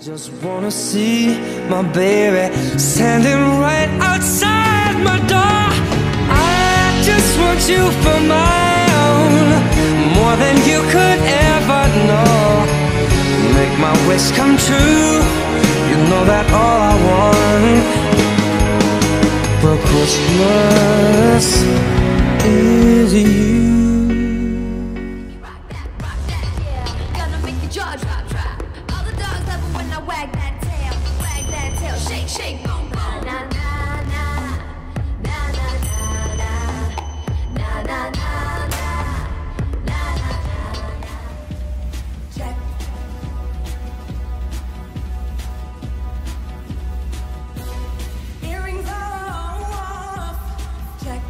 Just wanna see my baby standing right outside my door. I just want you for my own, more than you could ever know. Make my wish come true. You know that all I want for Christmas is you. Drop, drop. I wag that tail, wag that tail, shake, shake, boom, boom. Na na na, na na na na, na na na na, na na na. Check. Earrings off. Check.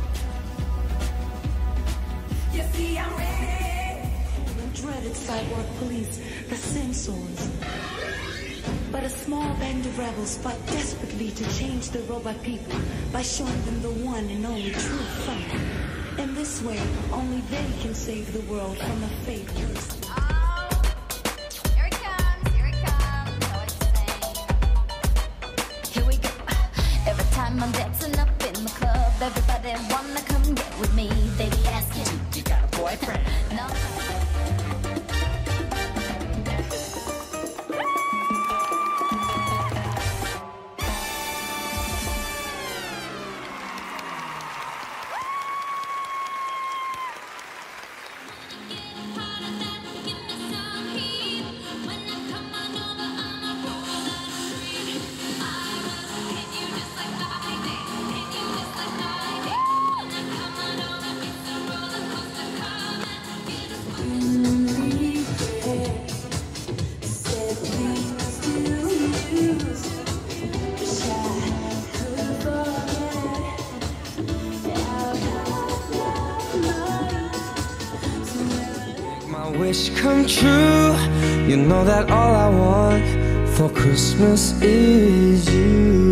You see, I'm ready. The dreaded cyborg police, the censors. But a small band of rebels fought desperately to change the robot people by showing them the one and only true fight. In this way, only they can save the world from a fate worse. Oh, here it comes, here it comes. Oh, here we go. Every time I'm dancing up in the club, everybody wanna come get with me. They be asking, You got a boyfriend? no. Wish come true. You know that all I want for Christmas is you.